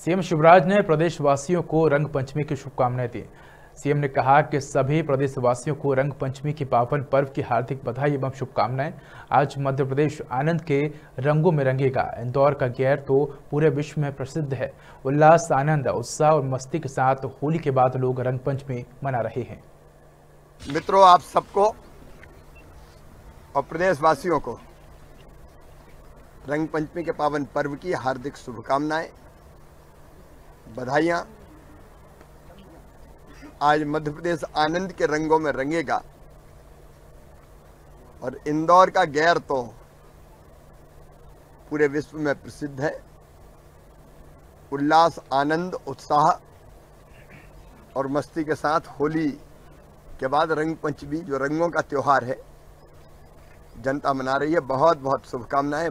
CM Shivraj ने प्रदेशवासियों को रंग पंचमी की शुभकामनाएँ दी। सीएम ने कहा कि सभी प्रदेशवासियों को रंग पंचमी के पावन पर्व की हार्दिक बधाई एवं शुभकामनाएँ। आज मध्य प्रदेश आनंद के रंगों में रंगेगा। इंदौर का गैर तो पूरे विश्व में प्रसिद्ध है। उल्लास, आनंद, उत्साह और मस्ती के साथ होली के बाद लोग रंग पंचमी मना रहे हैं। मित्रों, आप सबको और प्रदेशवासियों को रंग पंचमी के पावन पर्व की हार्दिक शुभकामनाएँ। बधाइयाँ। आज मध्य प्रदेश आनंद के रंगों में रंगेगा। और इंदौर का गैर तो पूरे विश्व में प्रसिद्ध है। उल्लास, आनंद, उत्साह और मस्ती के साथ होली के बाद रंग पंचमी, जो रंगों का त्यौहार है, जनता मना रही है। बहुत बहुत शुभकामनाएँ।